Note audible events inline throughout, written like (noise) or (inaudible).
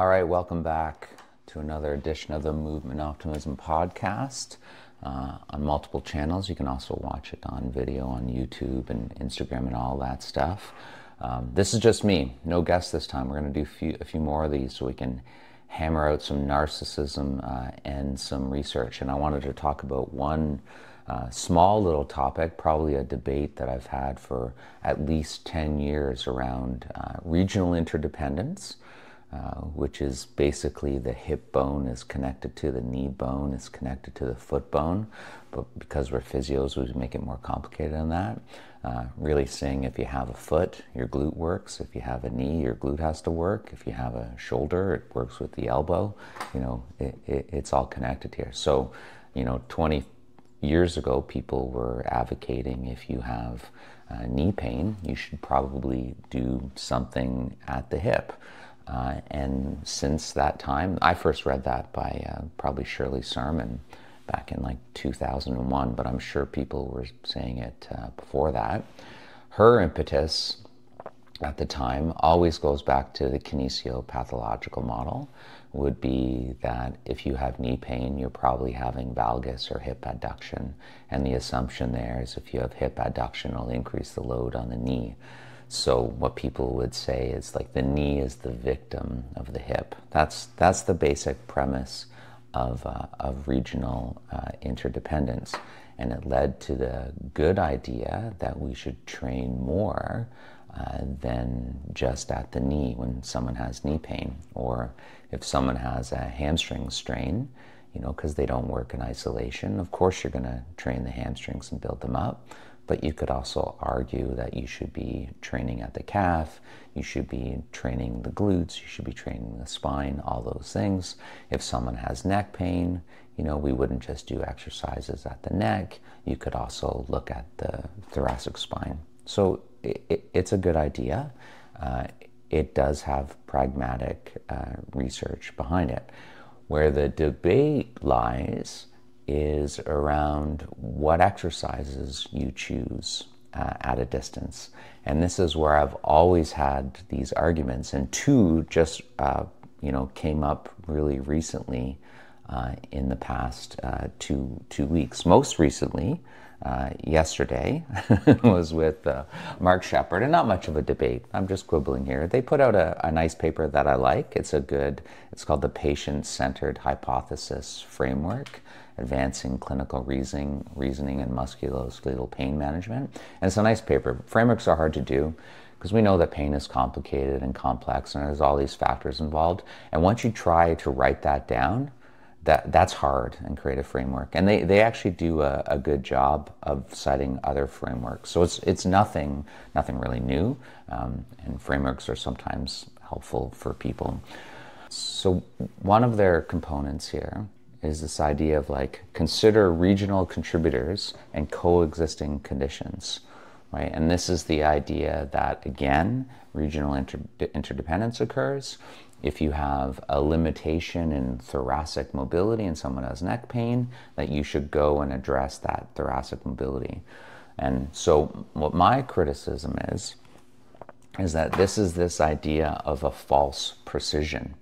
All right, welcome back to another edition of the Movement Optimism podcast uh, on multiple channels. You can also watch it on video on YouTube and Instagram and all that stuff. Um, this is just me, no guests this time. We're going to do few, a few more of these so we can hammer out some narcissism uh, and some research. And I wanted to talk about one uh, small little topic, probably a debate that I've had for at least 10 years around uh, regional interdependence. Uh, which is basically the hip bone is connected to the knee bone, is connected to the foot bone. But because we're physios, we make it more complicated than that. Uh, really saying if you have a foot, your glute works. If you have a knee, your glute has to work. If you have a shoulder, it works with the elbow. You know, it, it, it's all connected here. So, you know, 20 years ago, people were advocating if you have uh, knee pain, you should probably do something at the hip. Uh, and since that time, I first read that by uh, probably Shirley Sahrmann back in like 2001, but I'm sure people were saying it uh, before that. Her impetus at the time always goes back to the kinesiopathological model, would be that if you have knee pain, you're probably having valgus or hip adduction. And the assumption there is if you have hip adduction, it'll increase the load on the knee. So what people would say is like the knee is the victim of the hip. That's that's the basic premise of uh, of regional uh, interdependence, and it led to the good idea that we should train more uh, than just at the knee when someone has knee pain, or if someone has a hamstring strain, you know, because they don't work in isolation. Of course, you're going to train the hamstrings and build them up but you could also argue that you should be training at the calf, you should be training the glutes, you should be training the spine, all those things. If someone has neck pain, you know, we wouldn't just do exercises at the neck. You could also look at the thoracic spine. So it, it, it's a good idea. Uh, it does have pragmatic uh, research behind it. Where the debate lies is around what exercises you choose uh, at a distance. And this is where I've always had these arguments, and two just uh, you know came up really recently uh, in the past uh, two two weeks. Most recently, uh, yesterday (laughs) was with uh, Mark Shepard, and not much of a debate. I'm just quibbling here. They put out a, a nice paper that I like. It's a good. It's called the Patient-Centered Hypothesis Framework advancing clinical reasoning, reasoning and musculoskeletal pain management. And it's a nice paper. Frameworks are hard to do because we know that pain is complicated and complex and there's all these factors involved. And once you try to write that down, that that's hard and create a framework. And they, they actually do a, a good job of citing other frameworks. So it's it's nothing nothing really new. Um, and frameworks are sometimes helpful for people. So one of their components here is this idea of like consider regional contributors and coexisting conditions, right? And this is the idea that again, regional inter- interdependence occurs. If you have a limitation in thoracic mobility and someone has neck pain, that you should go and address that thoracic mobility. And so, what my criticism is, is that this is this idea of a false precision,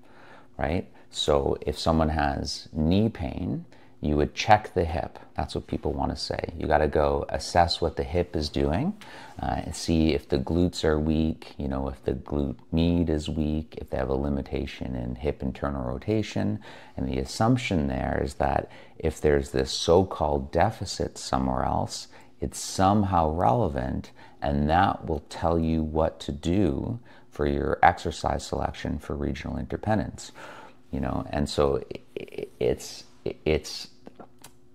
right? So if someone has knee pain, you would check the hip. That's what people want to say. You got to go assess what the hip is doing, uh, and see if the glutes are weak. You know, if the glute med is weak, if they have a limitation in hip internal rotation. And the assumption there is that if there's this so-called deficit somewhere else, it's somehow relevant, and that will tell you what to do for your exercise selection for regional interdependence you know? And so it's it's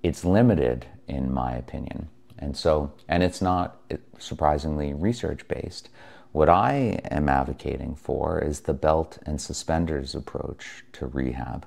it's limited in my opinion. And so and it's not surprisingly research based what i am advocating for is the belt and suspenders approach to rehab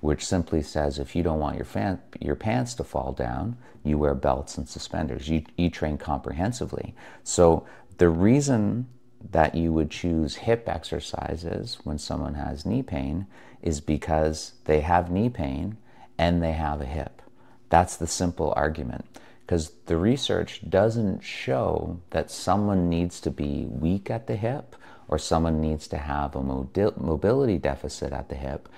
which simply says if you don't want your fan, your pants to fall down you wear belts and suspenders. You, you train comprehensively. So the reason that you would choose hip exercises when someone has knee pain is because they have knee pain and they have a hip. That's the simple argument. Because the research doesn't show that someone needs to be weak at the hip or someone needs to have a mobility deficit at the hip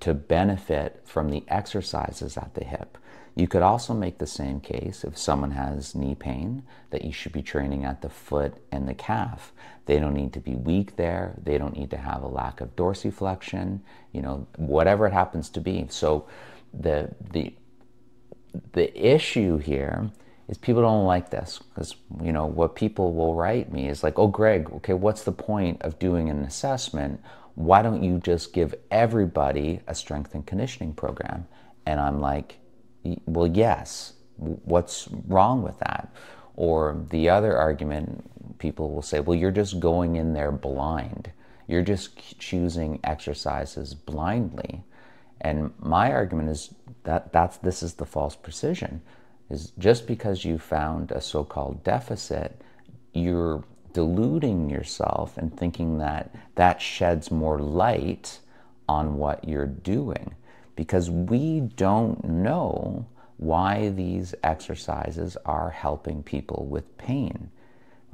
to, benefit from the exercises at the hip. You could also make the same case if someone has knee pain that you should be training at the foot and the calf. They don't need to be weak there. They don't need to have a lack of dorsiflexion, you know, whatever it happens to be. So the the the issue here is people don't like this because you know what people will write me is like, "Oh, Greg, okay, what's the point of doing an assessment? Why don't you just give everybody a strength and conditioning program?" And I'm like, "Well, yes. What's wrong with that?" Or the other argument, people will say, "Well, you're just going in there blind. You're just choosing exercises blindly." And my argument is that that's this is the false precision is just because you found a so-called deficit, you're deluding yourself and thinking that that sheds more light on what you're doing because we don't know why these exercises are helping people with pain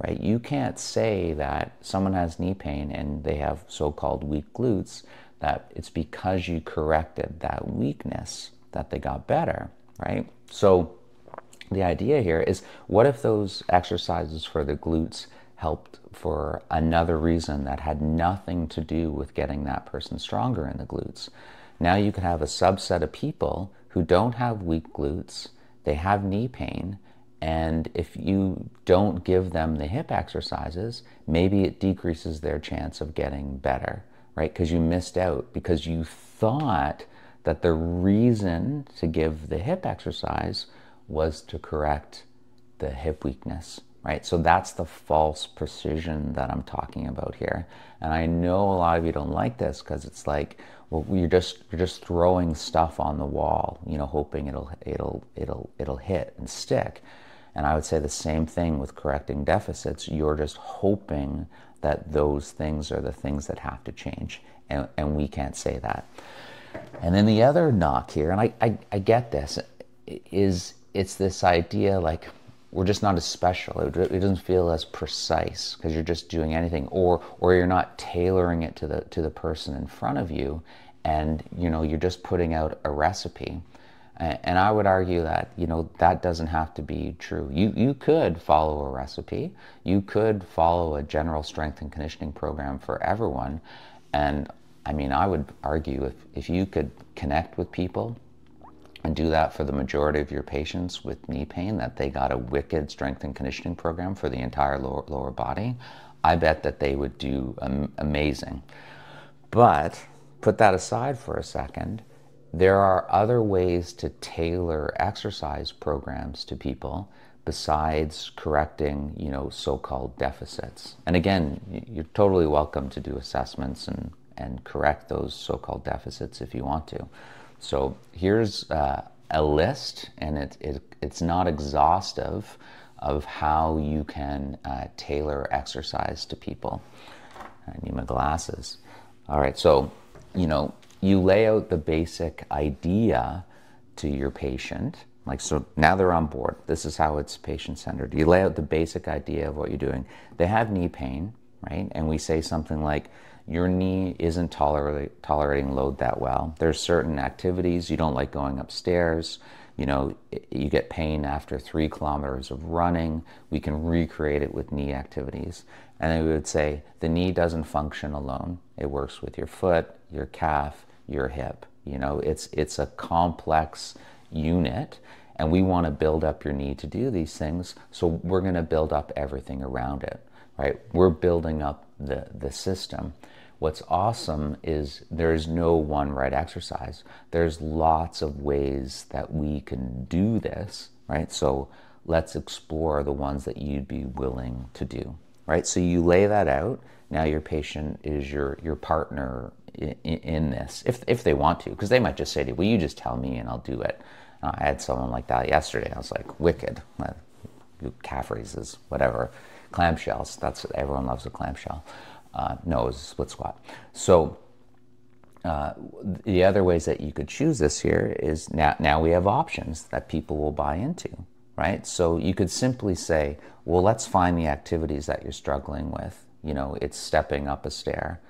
right you can't say that someone has knee pain and they have so-called weak glutes that it's because you corrected that weakness that they got better right so the idea here is what if those exercises for the glutes helped for another reason that had nothing to do with getting that person stronger in the glutes? Now you could have a subset of people who don't have weak glutes, they have knee pain, and if you don't give them the hip exercises, maybe it decreases their chance of getting better, right? Because you missed out, because you thought that the reason to give the hip exercise was to correct the hip weakness, right? So that's the false precision that I'm talking about here. And I know a lot of you don't like this because it's like, well, you're just you're just throwing stuff on the wall, you know, hoping it'll it'll it'll it'll hit and stick. And I would say the same thing with correcting deficits. You're just hoping that those things are the things that have to change, and, and we can't say that. And then the other knock here, and I, I, I get this, is it's this idea like we're just not as special. It, it doesn't feel as precise because you're just doing anything, or or you're not tailoring it to the to the person in front of you, and you know you're just putting out a recipe. And I would argue that you know that doesn't have to be true. You you could follow a recipe. You could follow a general strength and conditioning program for everyone. And I mean, I would argue if if you could connect with people and do that for the majority of your patients with knee pain, that they got a wicked strength and conditioning program for the entire lower, lower body, I bet that they would do amazing. But put that aside for a second, there are other ways to tailor exercise programs to people besides correcting, you know, so-called deficits. And again, you're totally welcome to do assessments and, and correct those so-called deficits if you want to. So here's uh, a list, and it, it, it's not exhaustive of how you can uh, tailor exercise to people. I need my glasses. All right, so you know, you lay out the basic idea to your patient. Like, so now they're on board. This is how it's patient centered. You lay out the basic idea of what you're doing. They have knee pain, right? And we say something like, your knee isn't tolerating load that well. There's certain activities you don't like going upstairs. You know, you get pain after three kilometers of running. We can recreate it with knee activities. And we would say the knee doesn't function alone. It works with your foot, your calf, your hip. You know, it's it's a complex unit and we want to build up your knee to do these things. So we're going to build up everything around it, right? We're building up the the system. What's awesome is there's no one right exercise. There's lots of ways that we can do this, right? So let's explore the ones that you'd be willing to do, right? So you lay that out. Now your patient is your your partner in, in this, if if they want to, because they might just say to you, "Well, you just tell me and I'll do it." Uh, I had someone like that yesterday. I was like, "Wicked." Calf raises, whatever, clamshells. That's everyone loves a clamshell uh, no, split squat. So uh, the other ways that you could choose this here is now, now we have options that people will buy into, right? So you could simply say, well, let's find the activities that you're struggling with. you know, it's stepping up a stair.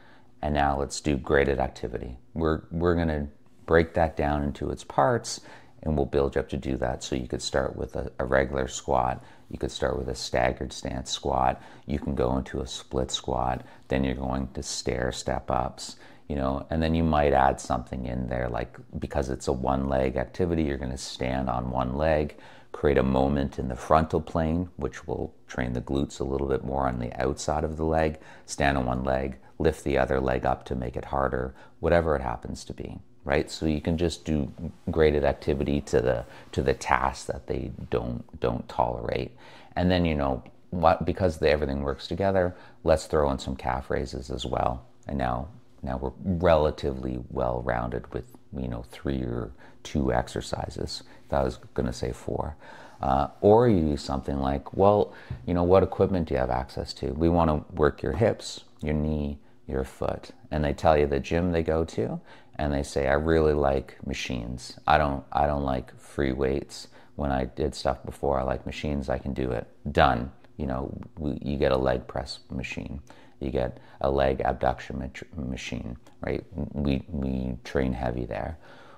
And now let's do graded activity. We're, we're going to break that down into its parts and we'll build you up to do that. So you could start with a, a, regular squat, you could start with a staggered stance squat, you can go into a split squat, then you're going to stair step ups, you know, and then you might add something in there like because it's a one leg activity, you're going to stand on one leg, create a moment in the frontal plane, which will train the glutes a little bit more on the outside of the leg, stand on one leg, lift the other leg up to make it harder, whatever it happens to be right? So you can just do graded activity to the to the task that they don't don't tolerate, and then you know what because everything works together. Let's throw in some calf raises as well, and now now we're relatively well rounded with you know three or two exercises. I was going to say four. Uh, or you use something like, well, you know, what equipment do you have access to? We want to work your hips, your knee, your foot. And they tell you the gym they go to, and they say I really like machines. I don't I don't like free weights. When I did stuff before, I like machines. I can do it. Done. You know, you get a leg press machine. You get a leg abduction machine, right? We we train heavy there.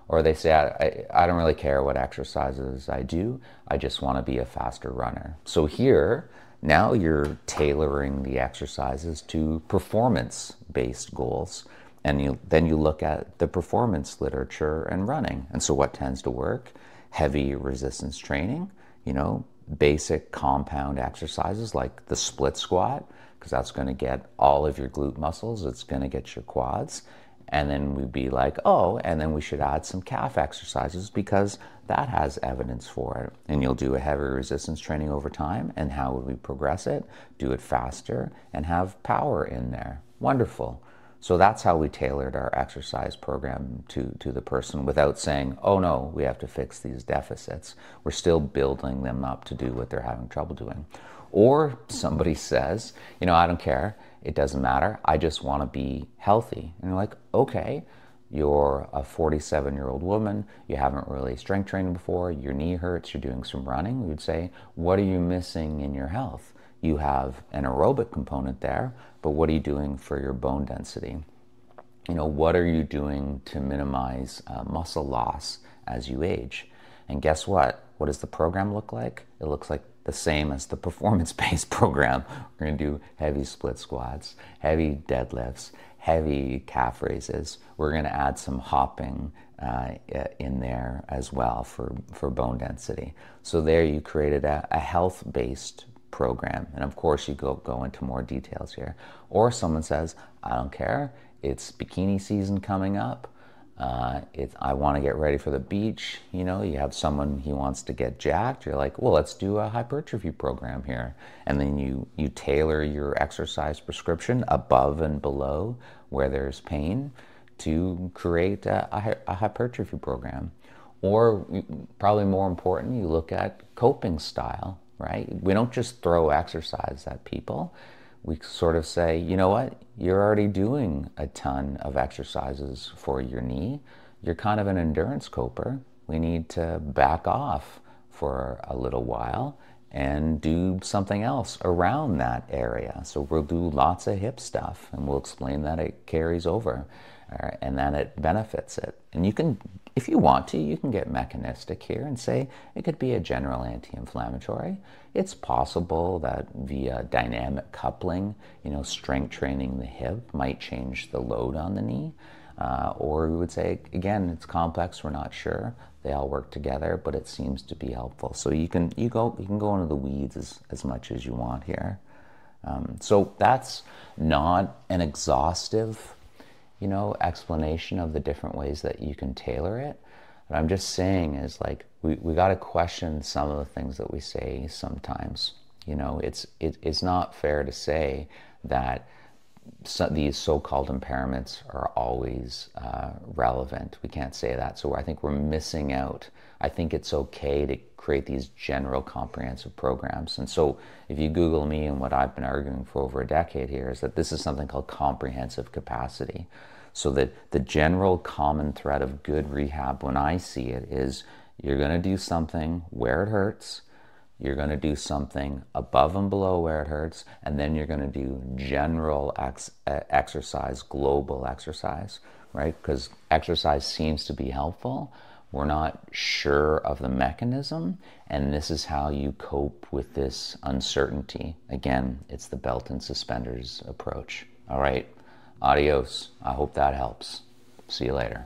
Or they say, I, I, I don't really care what exercises I do, I just want to be a faster runner. So here, now you're tailoring the exercises to performance based goals and you, then you look at the performance literature and running. And so, what tends to work? Heavy resistance training, you know, basic compound exercises like the split squat, because that's going to get all of your glute muscles, it's going to get your quads. And then we'd be like, oh, and then we should add some calf exercises because that has evidence for it. And you'll do a heavy resistance training over time. And how would we progress it? Do it faster and have power in there. Wonderful. So that's how we tailored our exercise program to, to the person without saying, oh no, we have to fix these deficits. We're still building them up to do what they're having trouble doing. Or somebody says, you know, I don't care, it doesn't matter, I just want to be healthy. And you're like, okay, you're a 47 year old woman, you haven't really strength trained before, your knee hurts, you're doing some running. We would say, what are you missing in your health? You have an aerobic component there, but what are you doing for your bone density? You know, what are you doing to minimize uh, muscle loss as you age? And guess what? What does the program look like? It looks like the same as the performance based (laughs) program. We're going to do heavy split squats, heavy deadlifts, heavy calf raises. We're going to add some hopping uh, in there as well for, for bone density. So, there you created a, a health based program. And of course, you go, go into more details here. Or someone says, I don't care, it's bikini season coming up. Uh, it, I want to get ready for the beach. You know, you have someone he wants to get jacked. You're like, well, let's do a hypertrophy program here, and then you you tailor your exercise prescription above and below where there's pain to create a, a, a hypertrophy program. Or probably more important, you look at coping style right? We don't just throw exercise at people. We sort of say, you know what, you're already doing a ton of exercises for your knee. You're kind of an endurance coper. We need to back off for a little while and do something else around that area. So we'll do lots of hip stuff and we'll explain that it carries over and then it benefits it. And you can if you want to, you can get mechanistic here and say it could be a general anti-inflammatory. It's possible that via dynamic coupling, you know, strength training the hip might change the load on the knee. Uh, or we would say, again, it's complex, we're not sure. They all work together, but it seems to be helpful. So you can, you go, you can go into the weeds as, as much as you want here. Um, so that's not an exhaustive you know, explanation of the different ways that you can tailor it. What I'm just saying is like we, we got to question some of the things that we say sometimes. You know, it's it, it's not fair to say that so, these so-called impairments are always uh, relevant. We can't say that. So I think we're missing out. I think it's okay to create these general comprehensive programs. And so if you Google me and what I've been arguing for over a decade here is that this is something called comprehensive capacity. So that the general common thread of good rehab when I see it is you're going to do something where it hurts, you're going to do something above and below where it hurts, and then you're going to do general ex- exercise, global exercise, right? Because exercise seems to be helpful. We're not sure of the mechanism, and this is how you cope with this uncertainty. Again, it's the belt and suspenders approach. All right, adios. I hope that helps. See you later.